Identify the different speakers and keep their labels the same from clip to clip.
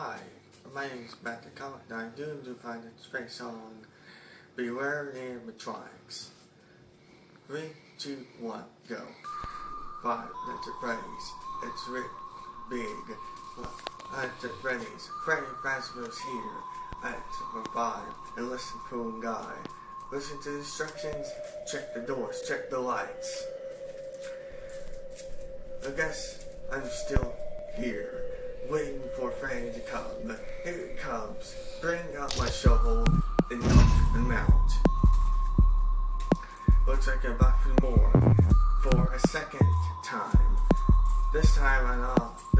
Speaker 1: Hi, my name is Matt the Comic and I'm doing to find its face on Beware animatronics. Three, two, one, go. Five that's at Freddy's. It's Rick Big. Nights at Freddy's. Freddy Fazbear's here. At number five. And listen for one guy. Listen to the instructions. Check the doors. Check the lights. I guess I'm still here,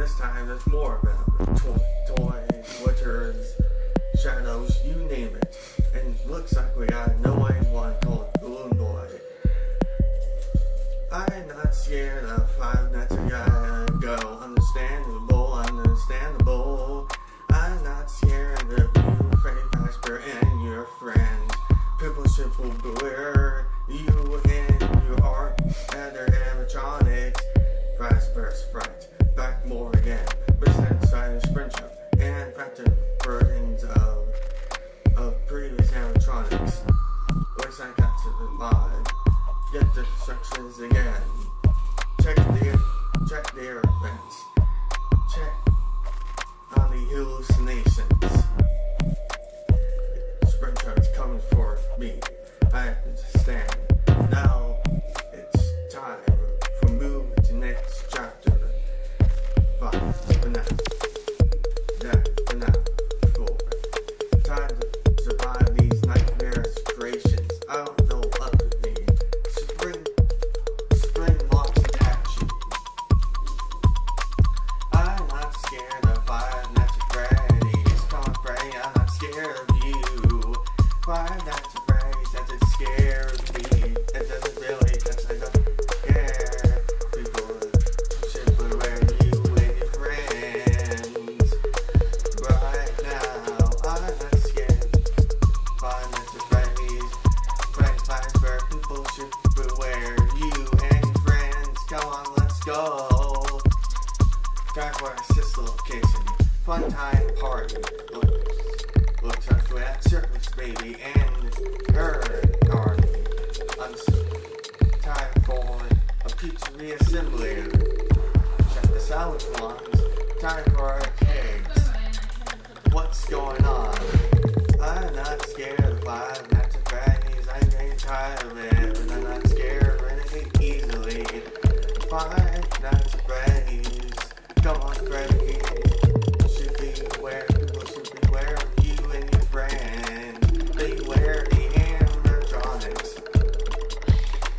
Speaker 1: This time there's more of them. Toys, glitters, shadows, you name it. And it looks like we got no one called Balloon Boy. I'm not scared of five nights ago. Go understandable, understandable. I'm not scared of you, Freddy Fazbear, and your friends. People should beware you and you are better animatronics. Fazbear's fright, back more again. Percent Springtrap and phantom burdens of of previous animatronics. Looks like that's a live. Get the instructions again. Check the check the air vents. Check on the hallucinations. Springtrap's coming for me. I have to go. For sister location. Fun time party. Look, looks like we're at Circus Baby and her party. Uns- time for a pizzeria assembly. Check out, which ones. Time for our eggs. What's going on? I'm not scared of five nights at Freddy's. I'm getting tired of it, but I'm not scared of anything easily. Freddy's. Come on, Freddy. Should beware. People should beware of you and your friends. Beware the animatronics.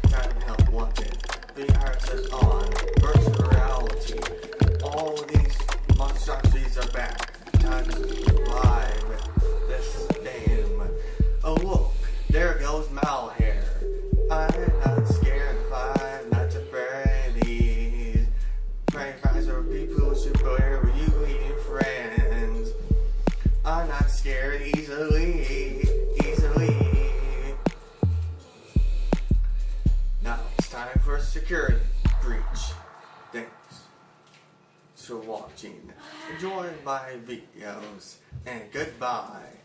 Speaker 1: Time to help wanted. VR says on. Virtual reality. All these monstrosities are back. Time to live this game. Oh look, there goes. I'm people should beware of you and your friends. I'm not scared easily, easily. Now it's time for a security breach. Thanks for watching. Enjoy my videos and goodbye.